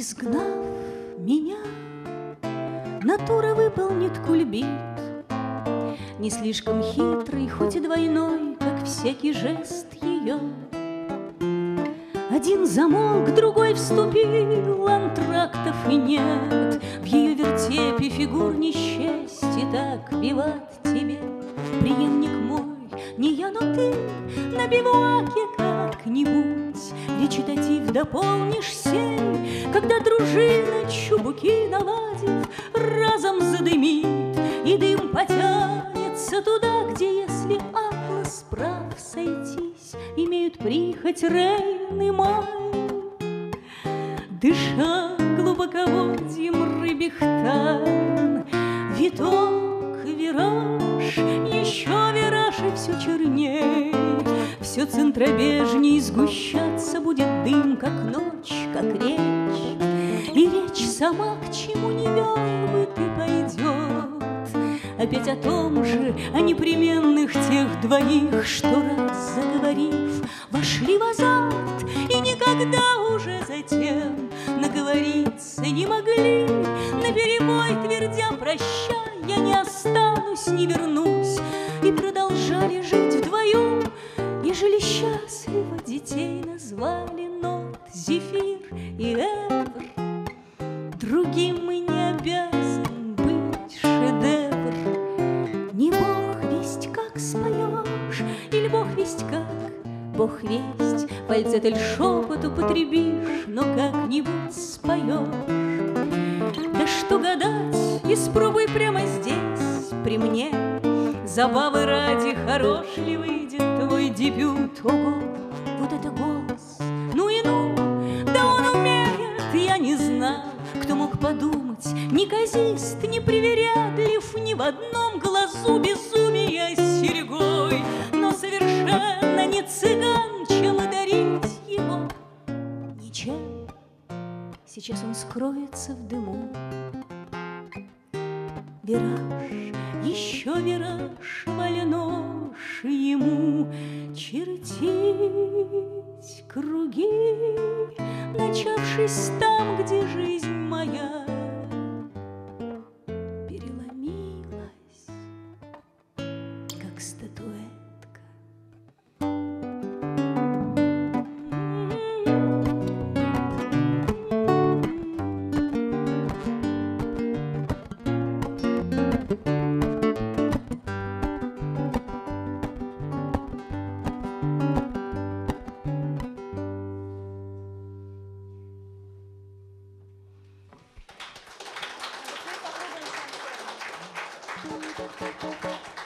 Изгнав меня, натура выполнит кульбит, Не слишком хитрый, хоть и двойной, как всякий жест ее. Один замолк, другой вступил, антрактов и нет. В ее вертепе фигур несчастье так виват тебе, преемник мой, не я, но ты на бивуаке как-нибудь Речитатив дополнишь семь, Когда дружина чубуки наладив, Разом задымит, и дым потянется Туда, где, если атлас прав сойтись, Имеют прихоть Рейн и Май. Дыша глубоководьем рыбих тайн, Виток, вираж, еще вираж и все черней, Все центробежней сгущаться будет дым, как ночь, как речь сама к чему не вел бы ты пойдет. Опять о том же, о непременных тех двоих, Что раз заговорив, вошли в азарт И никогда уже затем наговориться не могли, На перебой твердя прощай, я не останусь, не вернусь, И продолжали жить вдвоем, ежели счастливо детей назвали нот, зефир и эвр. Другим мы не обязан быть шедевр. Не бог весть, как споешь, или бог весть как, Бог весть, фальцет шепот употребишь, но как-нибудь споешь. Да что гадать, испробуй прямо здесь, при мне, Забавы ради хорош ли выйдет твой дебют? Ого, подумать, Неказист, не приверядлив ни в одном глазу безумия серьгой, Но совершенно не цыган, чем одарить его ничем. Сейчас он скроется в дыму. Вираж, еще вираж, вольношь ему чертить круги, Начавшись там, どこ?